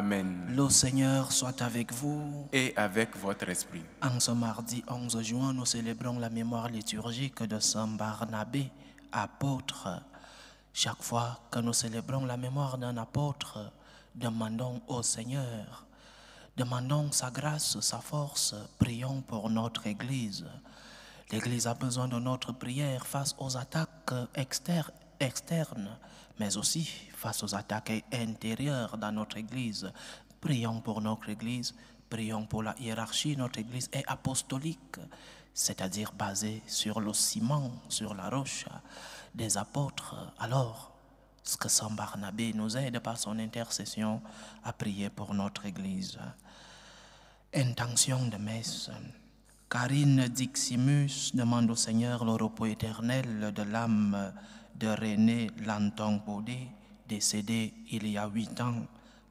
Amen. Le Seigneur soit avec vous. Et avec votre esprit. En ce mardi 11 juin, nous célébrons la mémoire liturgique de Saint Barnabé, apôtre. Chaque fois que nous célébrons la mémoire d'un apôtre, demandons au Seigneur, demandons sa grâce, sa force, prions pour notre Église. L'Église a besoin de notre prière face aux attaques externes, externes, mais aussi face aux attaques intérieures dans notre Église. Prions pour notre Église, prions pour la hiérarchie. Notre Église est apostolique, c'est-à-dire basée sur le ciment, sur la roche des apôtres. Alors, ce que Saint Barnabé nous aide par son intercession à prier pour notre Église. Intention de messe. Karine Diximus demande au Seigneur le repos éternel de l'âme de René Lanton Baudet, décédé il y a huit ans,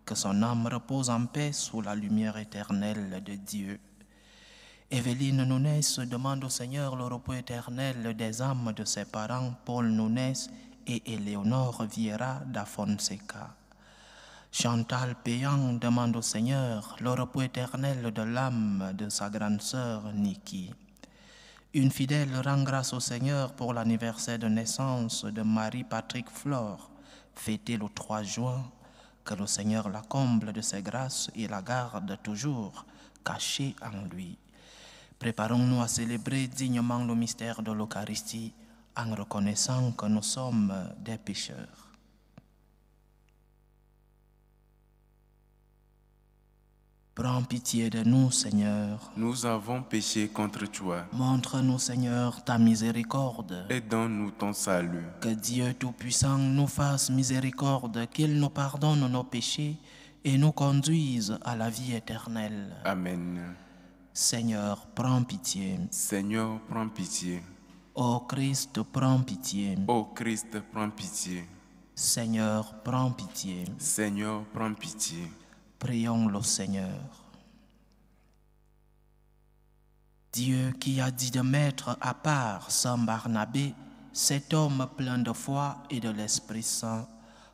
que son âme repose en paix sous la lumière éternelle de Dieu. Evelyne Nunes demande au Seigneur le repos éternel des âmes de ses parents Paul Nunes et Éléonore Vieira da Fonseca. Chantal Payan demande au Seigneur le repos éternel de l'âme de sa grande sœur Niki. Une fidèle rend grâce au Seigneur pour l'anniversaire de naissance de Marie-Patrick Flore, fêté le 3 juin. Que le Seigneur la comble de ses grâces et la garde toujours cachée en lui. Préparons-nous à célébrer dignement le mystère de l'Eucharistie en reconnaissant que nous sommes des pécheurs. Prends pitié de nous, Seigneur. Nous avons péché contre toi. Montre-nous, Seigneur, ta miséricorde. Et donne-nous ton salut. Que Dieu Tout-Puissant nous fasse miséricorde, qu'il nous pardonne nos péchés et nous conduise à la vie éternelle. Amen. Seigneur, prends pitié. Seigneur, prends pitié. Ô Christ, prends pitié. Ô Christ, prends pitié. Seigneur, prends pitié. Seigneur, prends pitié. Prions le Seigneur. Dieu qui a dit de mettre à part Saint Barnabé, cet homme plein de foi et de l'Esprit Saint,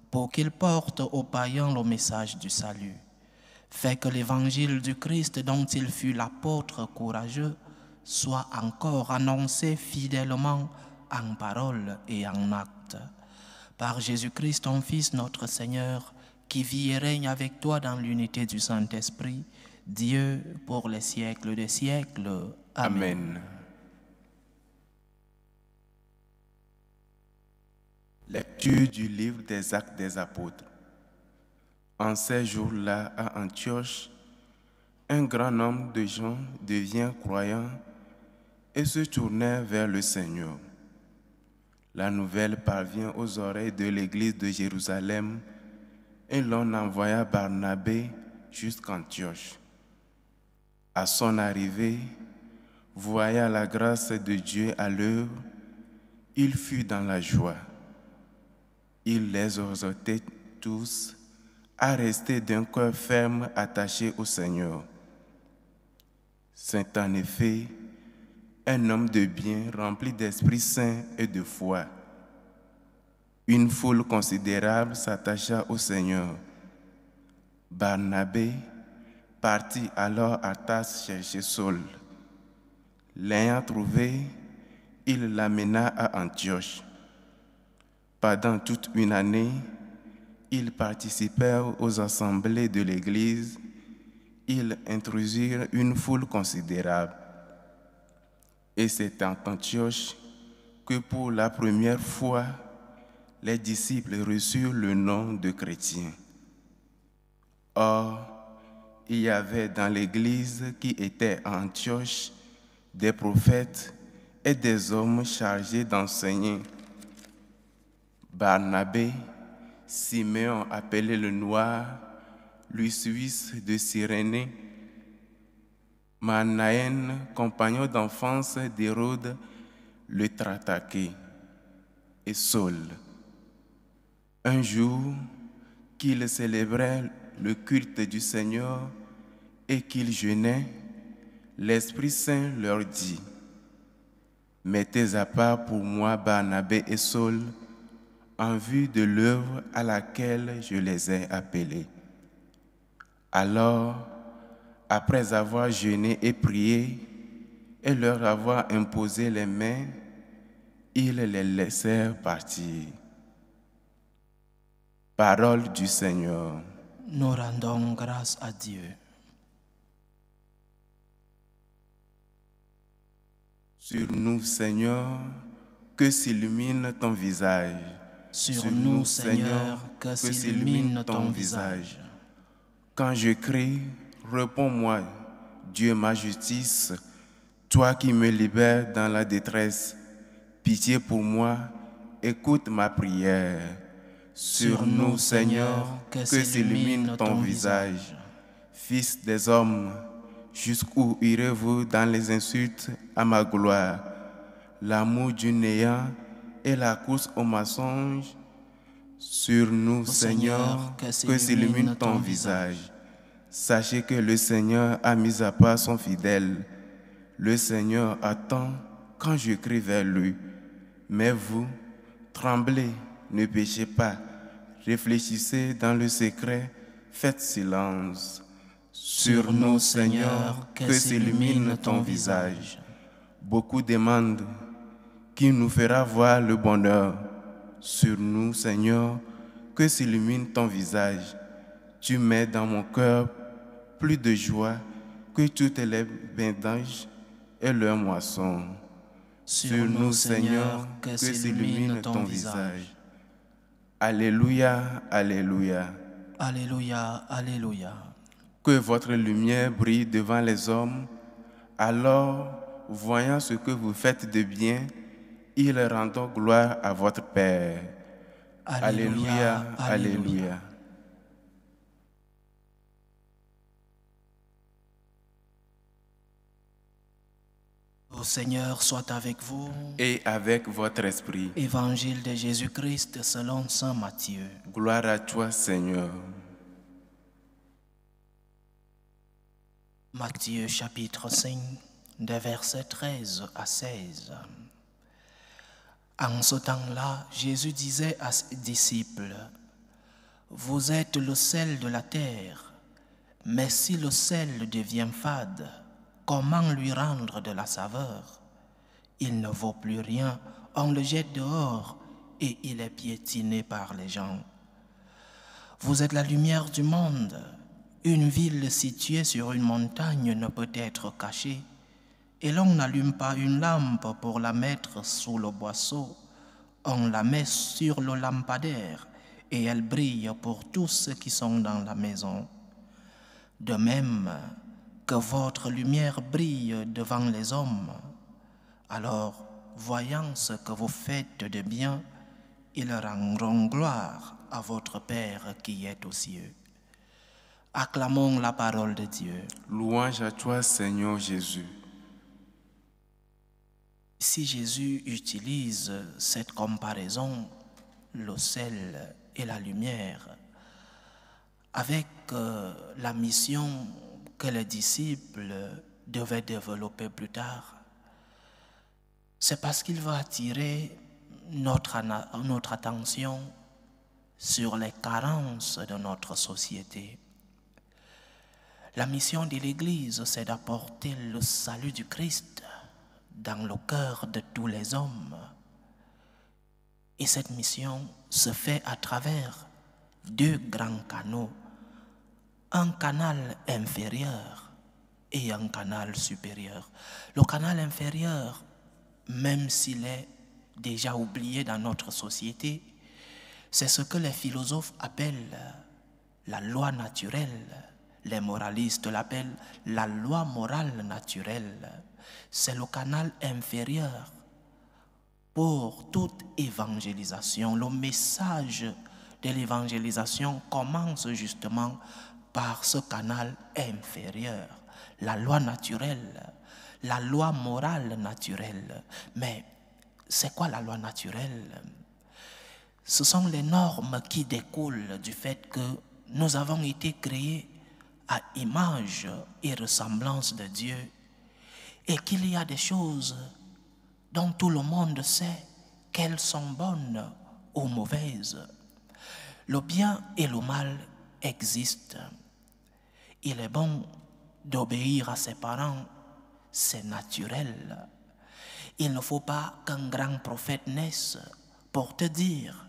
pour qu'il porte aux païens le message du salut. Fait que l'évangile du Christ dont il fut l'apôtre courageux soit encore annoncé fidèlement en parole et en acte. Par Jésus-Christ, ton Fils, notre Seigneur, qui vit et règne avec toi dans l'unité du Saint-Esprit, Dieu pour les siècles des siècles. Amen. Lecture du livre des Actes des Apôtres. En ces jours-là, à Antioche, un grand nombre de gens devient croyants et se tournèrent vers le Seigneur. La nouvelle parvient aux oreilles de l'église de Jérusalem et l'on envoya Barnabé jusqu'Antioche. À son arrivée, voyant la grâce de Dieu à l'œuvre, il fut dans la joie. Il les exhortait tous à rester d'un cœur ferme attaché au Seigneur. C'est en effet un homme de bien rempli d'Esprit Saint et de foi. Une foule considérable s'attacha au Seigneur. Barnabé partit alors à Tasse chercher Saul. L'ayant trouvé, il l'amena à Antioche. Pendant toute une année, ils participèrent aux assemblées de l'Église. Ils introduisirent une foule considérable. Et c'est en Antioche que pour la première fois, les disciples reçurent le nom de chrétiens. Or, il y avait dans l'Église qui était à Antioche des prophètes et des hommes chargés d'enseigner. Barnabé, Siméon appelé le Noir, Suisse de Cyrénée, Manaën, compagnon d'enfance d'Hérode, le Trataqué, et Saul. Un jour qu'ils célébraient le culte du Seigneur et qu'ils jeûnaient, l'Esprit Saint leur dit, Mettez à part pour moi Barnabé et Saul en vue de l'œuvre à laquelle je les ai appelés. Alors, après avoir jeûné et prié et leur avoir imposé les mains, ils les laissèrent partir. Parole du Seigneur. Nous rendons grâce à Dieu. Sur nous, Seigneur, que s'illumine ton visage. Sur nous, Seigneur, que s'illumine ton visage. Quand je crie, réponds-moi, Dieu ma justice, toi qui me libères dans la détresse. Pitié pour moi, écoute ma prière. Sur nous, Seigneur, que s'illumine ton visage. Fils des hommes, jusqu'où irez-vous dans les insultes à ma gloire? L'amour du néant et la course au mensonge sur nous, Seigneur, que s'illumine ton visage. Sachez que le Seigneur a mis à part son fidèle. Le Seigneur attend quand je crie vers lui. Mais vous, tremblez, ne péchez pas. Réfléchissez dans le secret, faites silence. Sur nous, Seigneur, que s'illumine ton visage. Beaucoup demandent qui nous fera voir le bonheur. Sur nous, Seigneur, que s'illumine ton visage. Tu mets dans mon cœur plus de joie que toutes les bendages et leurs moissons. Sur nous, Seigneur, que s'illumine ton visage. Alléluia, Alléluia. Alléluia, Alléluia. Que votre lumière brille devant les hommes. Alors, voyant ce que vous faites de bien, ils rendront gloire à votre Père. Alléluia, Alléluia. Au Seigneur soit avec vous. Et avec votre esprit. Évangile de Jésus-Christ selon Saint Matthieu. Gloire à toi, Seigneur. Matthieu chapitre 5, de versets 13 à 16. En ce temps-là, Jésus disait à ses disciples, Vous êtes le sel de la terre, mais si le sel devient fade, comment lui rendre de la saveur? Il ne vaut plus rien, on le jette dehors et il est piétiné par les gens. Vous êtes la lumière du monde. Une ville située sur une montagne ne peut être cachée, et l'on n'allume pas une lampe pour la mettre sous le boisseau. On la met sur le lampadaire et elle brille pour tous ceux qui sont dans la maison. De même que votre lumière brille devant les hommes, alors, voyant ce que vous faites de bien, ils rendront gloire à votre Père qui est aux cieux. Acclamons la parole de Dieu. Louange à toi, Seigneur Jésus. Si Jésus utilise cette comparaison, le sel et la lumière, avec euh, la mission que les disciples devaient développer plus tard, c'est parce qu'il va attirer notre, notre attention sur les carences de notre société. La mission de l'Église, c'est d'apporter le salut du Christ dans le cœur de tous les hommes. Et cette mission se fait à travers deux grands canaux, un canal inférieur et un canal supérieur. Le canal inférieur, même s'il est déjà oublié dans notre société, c'est ce que les philosophes appellent la loi naturelle. Les moralistes l'appellent la loi morale naturelle c'est le canal inférieur pour toute évangélisation. Le message de l'évangélisation commence justement par ce canal inférieur, la loi naturelle, la loi morale naturelle. Mais c'est quoi la loi naturelle? Ce sont les normes qui découlent du fait que nous avons été créés à image et ressemblance de Dieu et qu'il y a des choses dont tout le monde sait qu'elles sont bonnes ou mauvaise. Le bien et le mal existent. Il est bon d'obéir à ses parents, c'est naturel. Il ne faut pas qu'un grand prophète naisse pour te dire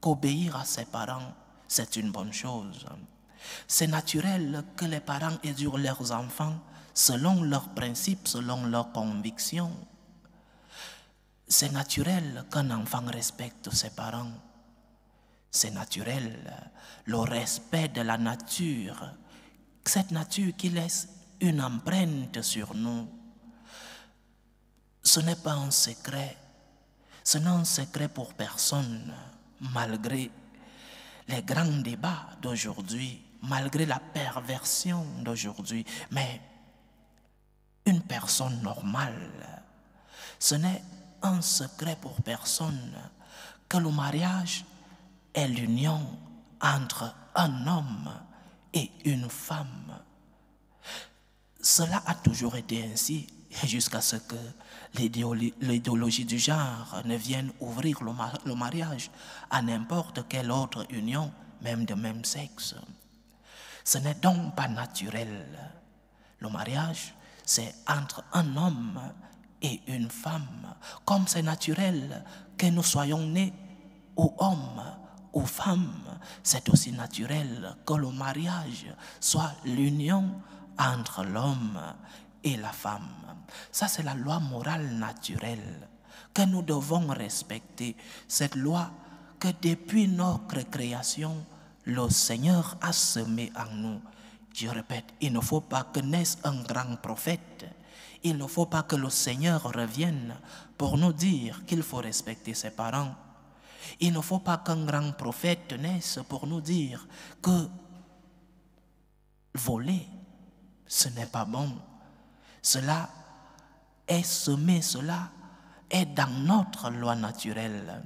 qu'obéir à ses parents, c'est une bonne chose. C'est naturel que les parents édurent leurs enfants selon leurs principes, selon leurs convictions. C'est naturel qu'un enfant respecte ses parents. C'est naturel le respect de la nature, cette nature qui laisse une empreinte sur nous. Ce n'est pas un secret, ce n'est un secret pour personne, malgré les grands débats d'aujourd'hui, malgré la perversion d'aujourd'hui. Mais une personne normale, ce n'est un secret pour personne que le mariage est l'union entre un homme et une femme. Cela a toujours été ainsi jusqu'à ce que l'idéologie du genre ne vienne ouvrir le mariage à n'importe quelle autre union, même de même sexe. Ce n'est donc pas naturel. Le mariage, c'est entre un homme et une femme, comme c'est naturel que nous soyons nés ou hommes ou femmes. C'est aussi naturel que le mariage soit l'union entre l'homme et la femme. Ça, c'est la loi morale naturelle que nous devons respecter. Cette loi que depuis notre création, le Seigneur a semé en nous. Je répète, il ne faut pas que naisse un grand prophète. Il ne faut pas que le Seigneur revienne pour nous dire qu'il faut respecter ses parents. Il ne faut pas qu'un grand prophète naisse pour nous dire que voler, ce n'est pas bon. Cela est semé, cela est dans notre loi naturelle.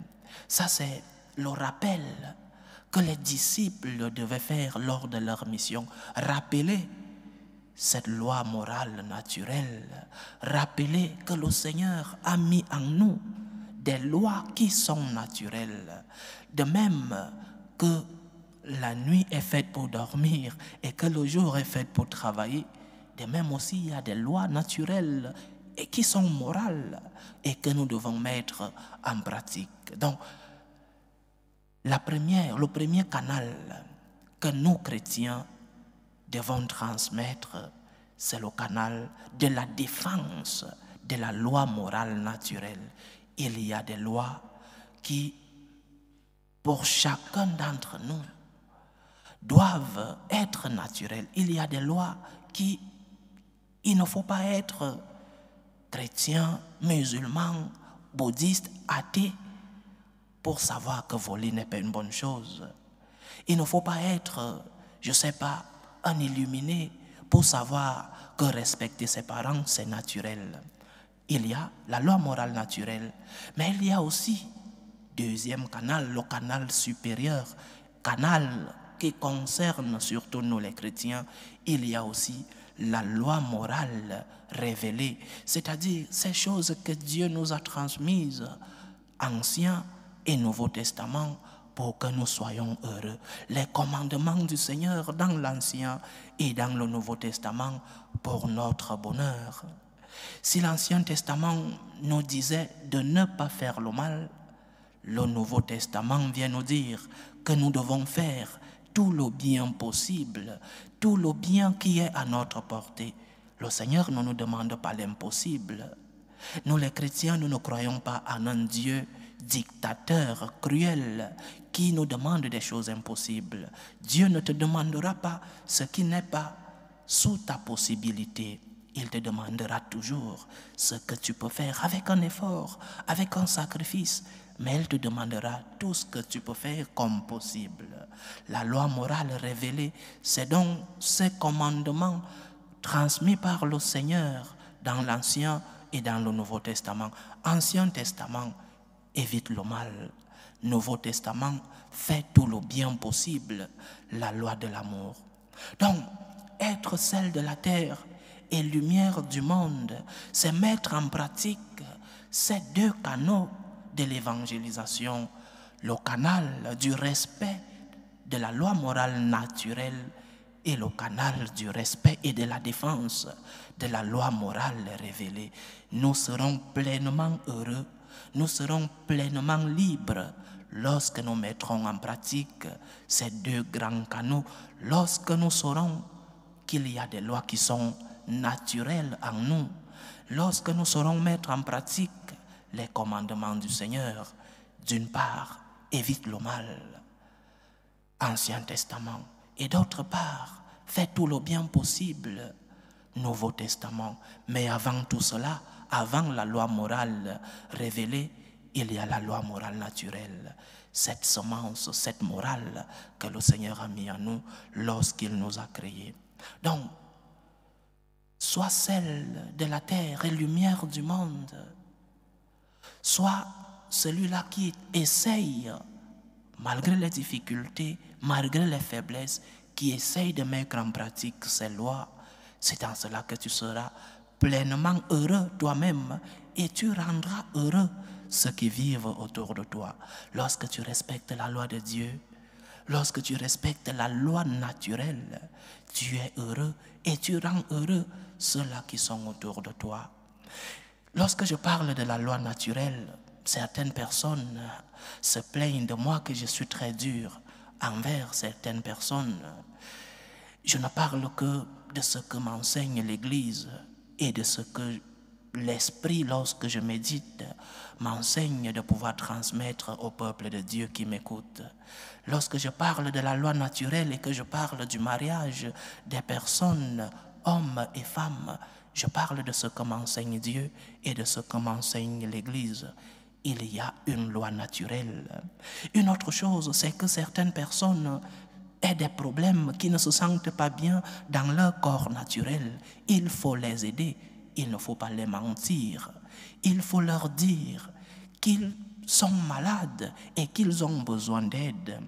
Ça, c'est le rappel que les disciples devaient faire lors de leur mission. Rappeler cette loi morale naturelle. Rappeler que le Seigneur a mis en nous des lois qui sont naturelles. De même que la nuit est faite pour dormir et que le jour est fait pour travailler, de même aussi il y a des lois naturelles et qui sont morales et que nous devons mettre en pratique. Donc, la première, le premier canal que nous, chrétiens, devons transmettre, c'est le canal de la défense de la loi morale naturelle. Il y a des lois qui, pour chacun d'entre nous, doivent être naturelles. Il y a des lois qui, il ne faut pas être chrétien, musulman, bouddhiste, athée pour savoir que voler n'est pas une bonne chose. Il ne faut pas être, je ne sais pas, un illuminé pour savoir que respecter ses parents, c'est naturel. Il y a la loi morale naturelle, mais il y a aussi, deuxième canal, le canal supérieur, canal qui concerne surtout nous les chrétiens, il y a aussi la loi morale révélée, c'est-à-dire ces choses que Dieu nous a transmises, Ancien et Nouveau Testament, pour que nous soyons heureux. Les commandements du Seigneur dans l'Ancien et dans le Nouveau Testament pour notre bonheur. Si l'Ancien Testament nous disait de ne pas faire le mal, le Nouveau Testament vient nous dire que nous devons faire tout le bien possible, tout le bien qui est à notre portée. Le Seigneur ne nous demande pas l'impossible. Nous les chrétiens, nous ne croyons pas en un Dieu dictateur cruel qui nous demande des choses impossibles. Dieu ne te demandera pas ce qui n'est pas sous ta possibilité. Il te demandera toujours ce que tu peux faire avec un effort, avec un sacrifice, mais il te demandera tout ce que tu peux faire comme possible. La loi morale révélée, c'est donc ces commandements transmis par le Seigneur dans l'Ancien et dans le Nouveau Testament. Ancien Testament, évite le mal. Nouveau Testament fait tout le bien possible, la loi de l'amour. Donc, être celle de la terre et lumière du monde, c'est mettre en pratique ces deux canaux de l'évangélisation, le canal du respect de la loi morale naturelle et le canal du respect et de la défense de la loi morale révélée. Nous serons pleinement heureux, nous serons pleinement libres lorsque nous mettrons en pratique ces deux grands canaux, lorsque nous saurons qu'il y a des lois qui sont naturelles en nous, lorsque nous saurons mettre en pratique les commandements du Seigneur, d'une part, évite le mal, Ancien Testament, et d'autre part, fais tout le bien possible, Nouveau Testament. Mais avant tout cela, avant la loi morale révélée, il y a la loi morale naturelle, cette semence, cette morale que le Seigneur a mis en nous lorsqu'il nous a créés. Donc, sois celle de la terre et lumière du monde. Sois celui-là qui essaye, malgré les difficultés, malgré les faiblesses, qui essaye de mettre en pratique ces lois. C'est en cela que tu seras pleinement heureux toi-même et tu rendras heureux ceux qui vivent autour de toi. Lorsque tu respectes la loi de Dieu, lorsque tu respectes la loi naturelle, tu es heureux et tu rends heureux ceux-là qui sont autour de toi. Lorsque je parle de la loi naturelle, certaines personnes se plaignent de moi que je suis très dur envers certaines personnes. Je ne parle que de ce que m'enseigne l'Église et de ce que l'Esprit, lorsque je médite, m'enseigne de pouvoir transmettre au peuple de Dieu qui m'écoute. Lorsque je parle de la loi naturelle et que je parle du mariage des personnes, hommes et femmes, je parle de ce que m'enseigne Dieu et de ce que m'enseigne l'Église. Il y a une loi naturelle. Une autre chose, c'est que certaines personnes aient des problèmes qui ne se sentent pas bien dans leur corps naturel. Il faut les aider il ne faut pas les mentir. Il faut leur dire qu'ils sont malades et qu'ils ont besoin d'aide.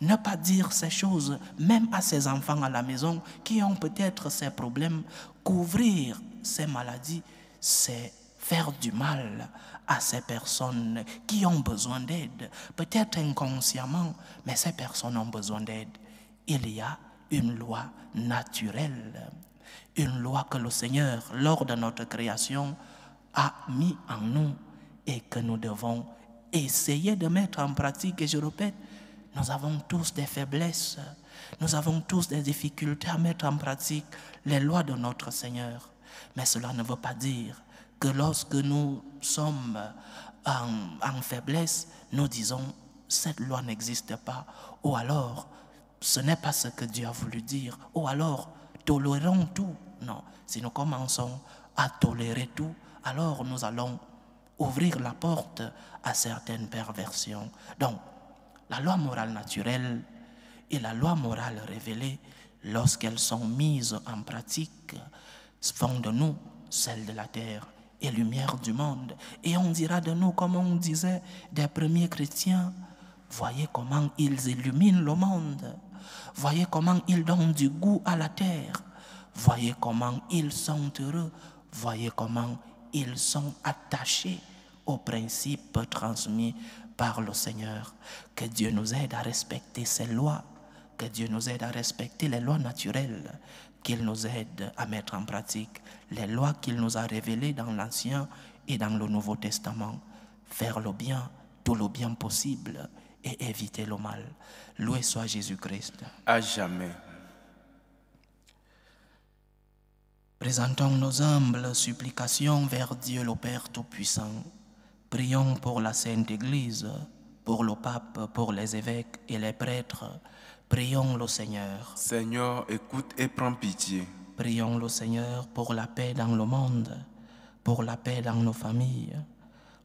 Ne pas dire ces choses même à ses enfants à la maison qui ont peut-être ces problèmes. Couvrir ces maladies, c'est faire du mal à ces personnes qui ont besoin d'aide. Peut-être inconsciemment, mais ces personnes ont besoin d'aide. Il y a une loi naturelle une loi que le Seigneur, lors de notre création, a mis en nous et que nous devons essayer de mettre en pratique. Et je répète, nous avons tous des faiblesses, nous avons tous des difficultés à mettre en pratique les lois de notre Seigneur. Mais cela ne veut pas dire que lorsque nous sommes en, en faiblesse, nous disons, cette loi n'existe pas, ou alors, ce n'est pas ce que Dieu a voulu dire, ou alors, tolérons tout. Non, si nous commençons à tolérer tout, alors nous allons ouvrir la porte à certaines perversions. Donc, la loi morale naturelle et la loi morale révélée, lorsqu'elles sont mises en pratique, font de nous celles de la terre et lumière du monde. Et on dira de nous, comme on disait des premiers chrétiens, voyez comment ils illuminent le monde. Voyez comment ils donnent du goût à la terre. Voyez comment ils sont heureux. Voyez comment ils sont attachés aux principes transmis par le Seigneur. Que Dieu nous aide à respecter ces lois. Que Dieu nous aide à respecter les lois naturelles. Qu'il nous aide à mettre en pratique les lois qu'il nous a révélées dans l'Ancien et dans le Nouveau Testament. Faire le bien, tout le bien possible et éviter le mal. Loué soit Jésus-Christ. À jamais. Présentons nos humbles supplications vers Dieu le Père Tout-Puissant. Prions pour la Sainte Église, pour le pape, pour les évêques et les prêtres. Prions le Seigneur. Seigneur, écoute et prends pitié. Prions le Seigneur pour la paix dans le monde, pour la paix dans nos familles,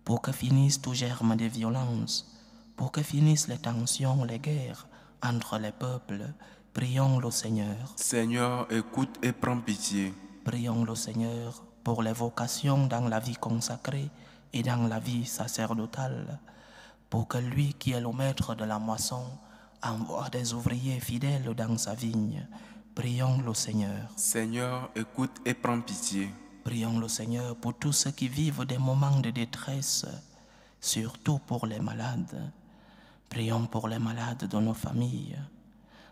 pour que finisse tout germe de violence, pour que finissent les tensions, les guerres entre les peuples. Prions le Seigneur. Seigneur, écoute et prends pitié. Prions le Seigneur pour les vocations dans la vie consacrée et dans la vie sacerdotale, pour que lui qui est le maître de la moisson envoie des ouvriers fidèles dans sa vigne. Prions le Seigneur. Seigneur, écoute et prends pitié. Prions le Seigneur pour tous ceux qui vivent des moments de détresse, surtout pour les malades. Prions pour les malades de nos familles,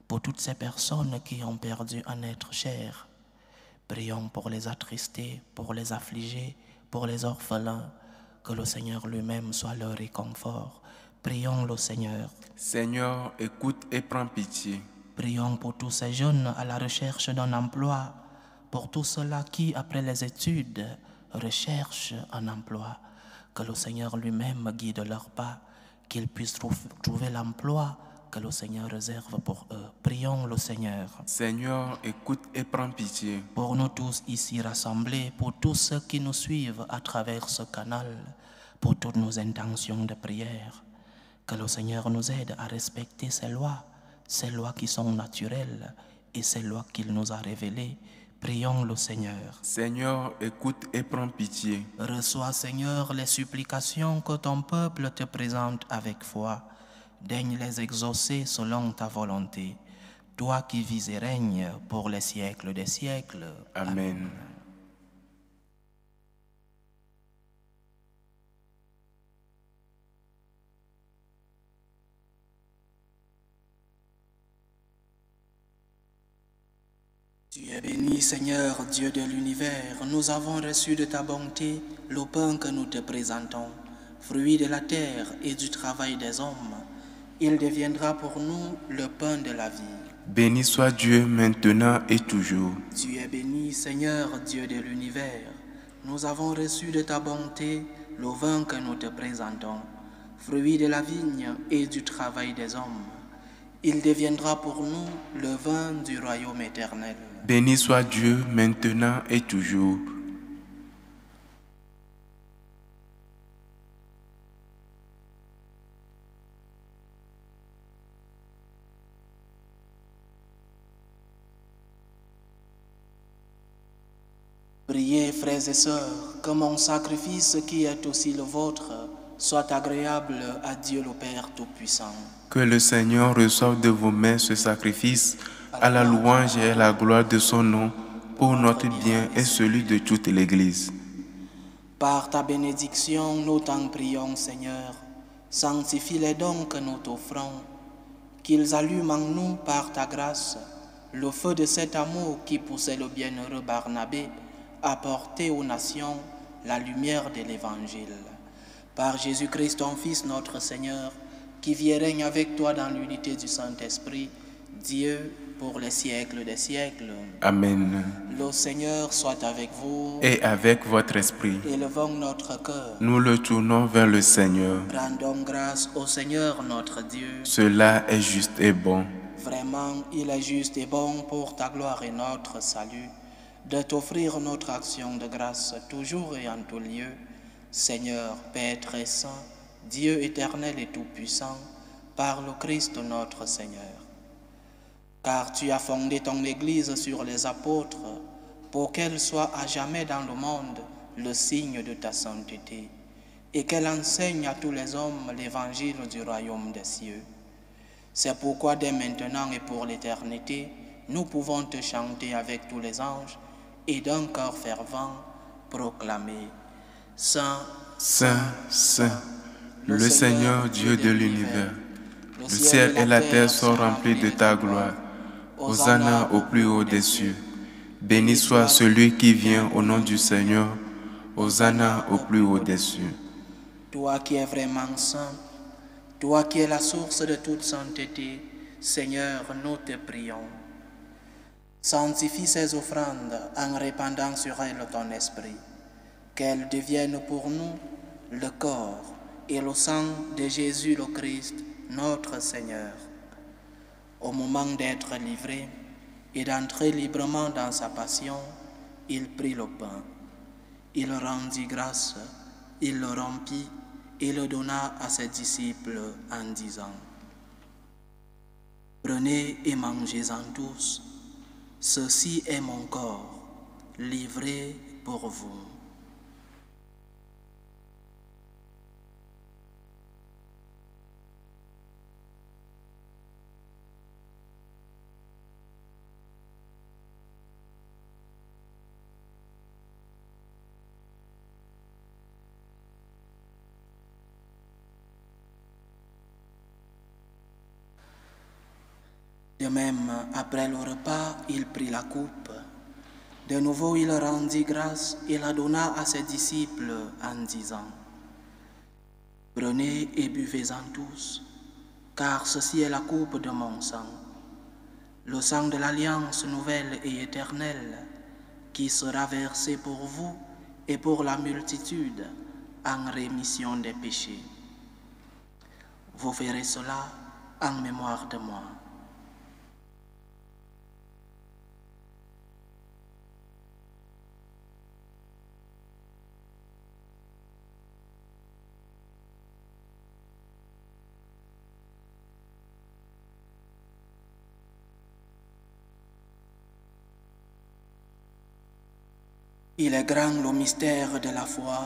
pour toutes ces personnes qui ont perdu un être cher. Prions pour les attristés, pour les affligés, pour les orphelins, que le Seigneur lui-même soit leur réconfort. Prions le Seigneur. Seigneur, écoute et prends pitié. Prions pour tous ces jeunes à la recherche d'un emploi, pour tous ceux-là qui, après les études, recherchent un emploi. Que le Seigneur lui-même guide leurs pas, qu'ils puissent trou- trouver l'emploi que le Seigneur réserve pour eux. Prions le Seigneur. Seigneur, écoute et prends pitié. Pour nous tous ici rassemblés, pour tous ceux qui nous suivent à travers ce canal, pour toutes nos intentions de prière, que le Seigneur nous aide à respecter ces lois, ces lois qui sont naturelles et ces lois qu'il nous a révélées. Prions le Seigneur. Seigneur, écoute et prends pitié. Reçois, Seigneur, les supplications que ton peuple te présente avec foi. Daigne les exaucer selon ta volonté. Toi qui vis et règnes pour les siècles des siècles. Amen. Tu es béni, Seigneur, Dieu de l'univers. Nous avons reçu de ta bonté le pain que nous te présentons, fruit de la terre et du travail des hommes. Il deviendra pour nous le pain de la vie. Béni soit Dieu maintenant et toujours. Tu es béni, Seigneur, Dieu de l'univers. Nous avons reçu de ta bonté le vin que nous te présentons, fruit de la vigne et du travail des hommes. Il deviendra pour nous le vin du royaume éternel. Béni soit Dieu maintenant et toujours. Priez, frères et sœurs, que mon sacrifice qui est aussi le vôtre soit agréable à Dieu le Père Tout-Puissant. Que le Seigneur reçoive de vos mains ce sacrifice à la louange et à la gloire de son nom pour notre bien et celui de toute l'Église. Par ta bénédiction, nous t'en prions, Seigneur. Sanctifie les dons que nous t'offrons, qu'ils allument en nous par ta grâce le feu de cet amour qui poussait le bienheureux Barnabé à porter aux nations la lumière de l'Évangile. Par Jésus-Christ, ton Fils, notre Seigneur, qui vit et règne avec toi dans l'unité du Saint-Esprit, Dieu pour les siècles des siècles. Amen. Le Seigneur soit avec vous. Et avec votre esprit, Élevons notre cœur. nous le tournons vers le Seigneur. Rendons grâce au Seigneur notre Dieu. Cela est juste et bon. Vraiment, il est juste et bon pour ta gloire et notre salut de t'offrir notre action de grâce toujours et en tout lieu. Seigneur, Père très saint, Dieu éternel et tout-puissant, par le Christ notre Seigneur. Car tu as fondé ton Église sur les apôtres pour qu'elle soit à jamais dans le monde le signe de ta sainteté et qu'elle enseigne à tous les hommes l'évangile du royaume des cieux. C'est pourquoi dès maintenant et pour l'éternité, nous pouvons te chanter avec tous les anges et d'un cœur fervent proclamer Saint, Saint, Saint, le Seigneur Dieu de l'univers. Le ciel et la terre sont remplis de ta gloire. Hosanna au plus haut des cieux. Béni soit celui qui vient au nom du Seigneur. Hosanna au plus haut des cieux. Toi qui es vraiment saint, toi qui es la source de toute sainteté, Seigneur, nous te prions. Sanctifie ces offrandes en répandant sur elles ton esprit, qu'elles deviennent pour nous le corps et le sang de Jésus le Christ, notre Seigneur. Au moment d'être livré et d'entrer librement dans sa passion, il prit le pain. Il rendit grâce, il le rompit et le donna à ses disciples en disant, Prenez et mangez-en tous, ceci est mon corps, livré pour vous. De même, après le repas, il prit la coupe. De nouveau, il rendit grâce et la donna à ses disciples en disant, Prenez et buvez-en tous, car ceci est la coupe de mon sang, le sang de l'alliance nouvelle et éternelle, qui sera versé pour vous et pour la multitude en rémission des péchés. Vous ferez cela en mémoire de moi. Il est grand le mystère de la foi.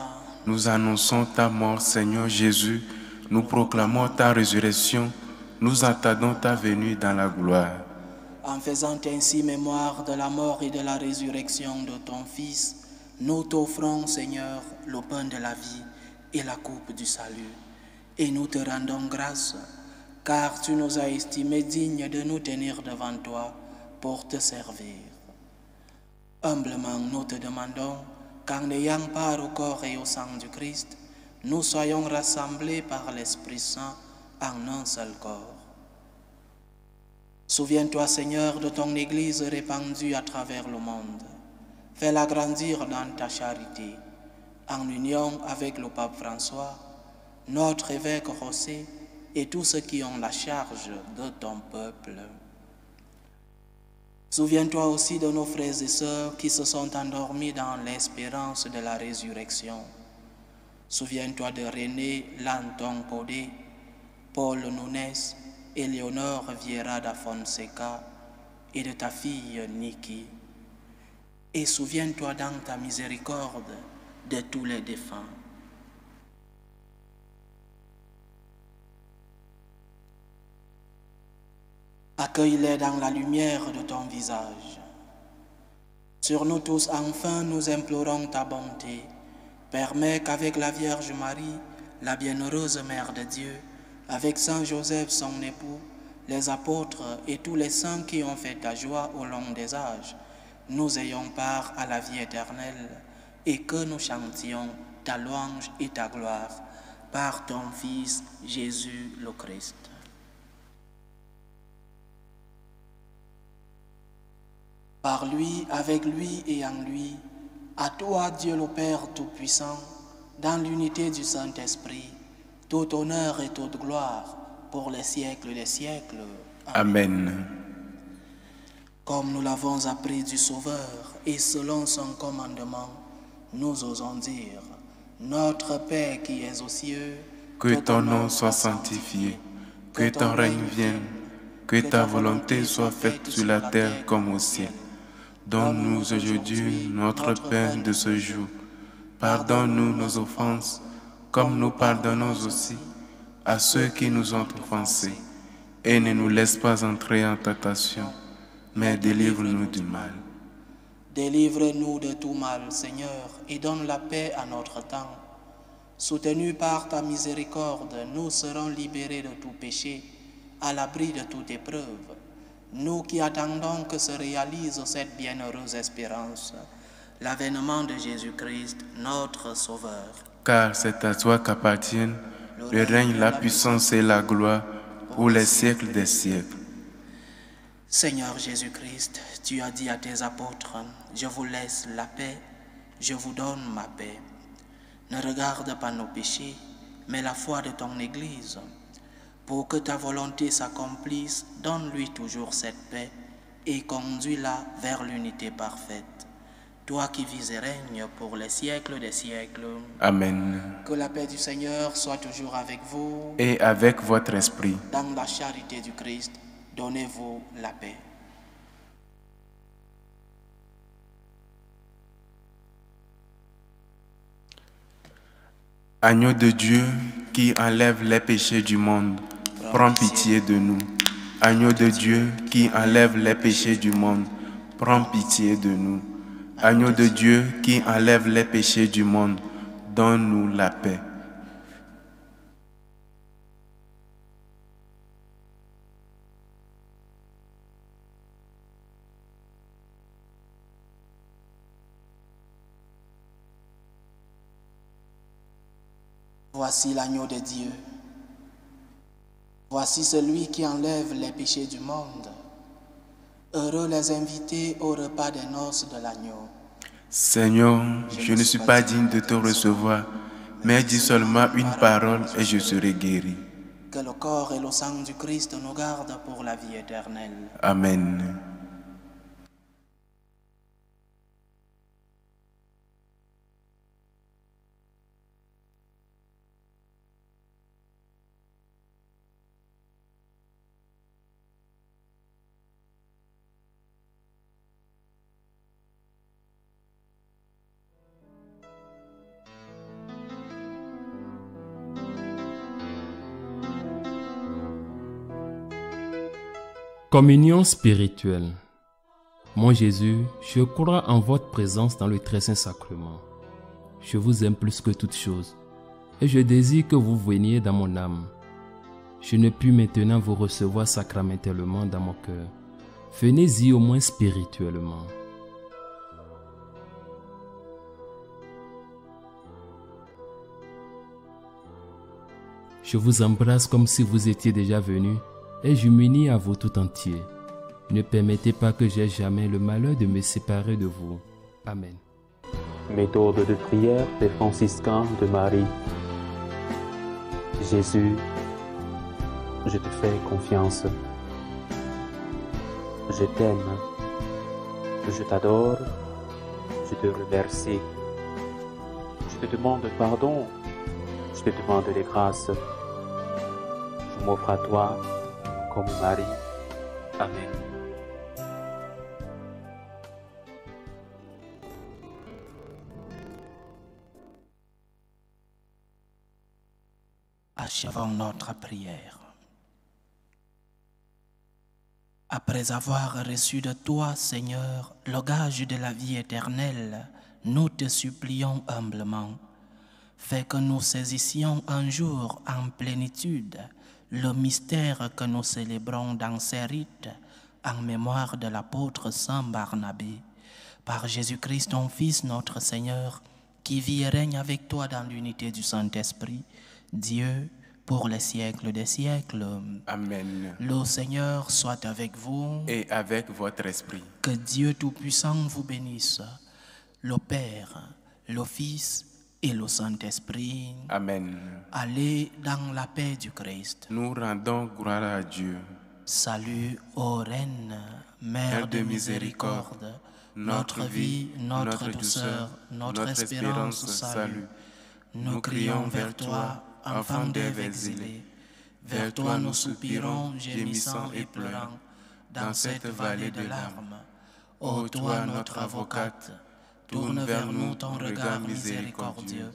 Nous annonçons ta mort, Seigneur Jésus. Nous proclamons ta résurrection. Nous attendons ta venue dans la gloire. En faisant ainsi mémoire de la mort et de la résurrection de ton Fils, nous t'offrons, Seigneur, le pain de la vie et la coupe du salut. Et nous te rendons grâce, car tu nous as estimés dignes de nous tenir devant toi pour te servir. Humblement, nous te demandons qu'en ayant part au corps et au sang du Christ, nous soyons rassemblés par l'Esprit Saint en un seul corps. Souviens-toi, Seigneur, de ton Église répandue à travers le monde. Fais-la grandir dans ta charité, en union avec le pape François, notre évêque José et tous ceux qui ont la charge de ton peuple. Souviens-toi aussi de nos frères et sœurs qui se sont endormis dans l'espérance de la résurrection. Souviens-toi de René Lanton Podé, Paul Nunes, Éléonore Vieira da Fonseca et de ta fille Niki. Et souviens-toi dans ta miséricorde de tous les défunts. Accueille-les dans la lumière de ton visage. Sur nous tous, enfin, nous implorons ta bonté. Permets qu'avec la Vierge Marie, la bienheureuse Mère de Dieu, avec Saint Joseph, son époux, les apôtres et tous les saints qui ont fait ta joie au long des âges, nous ayons part à la vie éternelle et que nous chantions ta louange et ta gloire par ton Fils Jésus le Christ. Par lui, avec lui et en lui, à toi Dieu le Père Tout-Puissant, dans l'unité du Saint-Esprit, tout honneur et toute gloire pour les siècles des siècles. Amen. Comme nous l'avons appris du Sauveur et selon son commandement, nous osons dire, Notre Père qui es aux cieux, Que ton nom soit sanctifié, que ton règne vienne, que ta volonté soit faite sur la terre comme au ciel. Donne-nous aujourd'hui notre pain de ce jour. Pardonne-nous nos offenses, comme nous pardonnons aussi à ceux qui nous ont offensés. Et ne nous laisse pas entrer en tentation, mais délivre-nous du mal. Délivre-nous de tout mal, Seigneur, et donne la paix à notre temps. Soutenus par ta miséricorde, nous serons libérés de tout péché, à l'abri de toute épreuve. Nous qui attendons que se réalise cette bienheureuse espérance, l'avènement de Jésus-Christ, notre Sauveur. Car c'est à toi qu'appartiennent le règne, la puissance et la gloire pour les siècles des siècles. Seigneur Jésus-Christ, tu as dit à tes apôtres, je vous laisse la paix, je vous donne ma paix. Ne regarde pas nos péchés, mais la foi de ton Église. Pour que ta volonté s'accomplisse, donne-lui toujours cette paix et conduis-la vers l'unité parfaite. Toi qui vis et règnes pour les siècles des siècles. Amen. Que la paix du Seigneur soit toujours avec vous. Et avec votre esprit. Dans la charité du Christ, donnez-vous la paix. Agneau de Dieu qui enlève les péchés du monde, prends pitié de nous. Agneau de Dieu qui enlève les péchés du monde, prends pitié de nous. Agneau de Dieu qui enlève les péchés du monde, donne-nous la paix. Voici l'agneau de Dieu. Voici celui qui enlève les péchés du monde. Heureux les invités au repas des noces de l'agneau. Seigneur, je ne suis pas digne de te recevoir, mais dis seulement une parole et je serai guéri. Que le corps et le sang du Christ nous gardent pour la vie éternelle. Amen. Communion spirituelle. Mon Jésus, je crois en votre présence dans le très saint sacrement. Je vous aime plus que toute chose et je désire que vous veniez dans mon âme. Je ne puis maintenant vous recevoir sacramentellement dans mon cœur. Venez-y au moins spirituellement. Je vous embrasse comme si vous étiez déjà venu et je m'unis à vous tout entier. Ne permettez pas que j'aie jamais le malheur de me séparer de vous. Amen. Méthode de prière des franciscains de Marie. Jésus, je te fais confiance. Je t'aime. Je t'adore. Je te remercie. Je te demande pardon. Je te demande des grâces. Je m'offre à toi Amen. Achevons notre prière. Après avoir reçu de toi, Seigneur, le gage de la vie éternelle, nous te supplions humblement, fais que nous saisissions un jour en plénitude le mystère que nous célébrons dans ces rites en mémoire de l'apôtre Saint Barnabé, par Jésus-Christ, ton Fils, notre Seigneur, qui vit et règne avec toi dans l'unité du Saint-Esprit, Dieu, pour les siècles des siècles. Amen. Le Seigneur soit avec vous. Et avec votre esprit. Que Dieu Tout-Puissant vous bénisse, le Père, le Fils et le Saint-Esprit. Amen. Allez dans la paix du Christ. Nous rendons gloire à Dieu. Salut, ô Reine, Mère de miséricorde, notre vie, notre douceur, notre espérance, salut. Nous crions vers toi, enfant d'Ève exilé. Vers toi nous soupirons, gémissant et pleurant, dans cette vallée de larmes. Ô toi, notre avocate, tourne vers nous ton regard miséricordieux.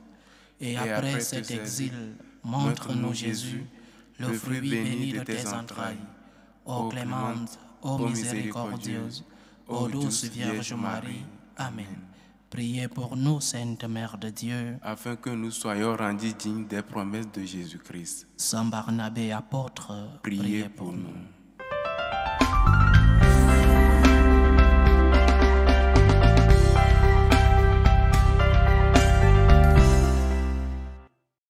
Et après cet exil, montre-nous Jésus, le fruit béni de tes entrailles. Ô clémente, ô miséricordieuse, ô douce Vierge Marie. Amen. Priez pour nous, Sainte Mère de Dieu. Afin que nous soyons rendus dignes des promesses de Jésus-Christ. Saint Barnabé apôtre, Priez pour nous.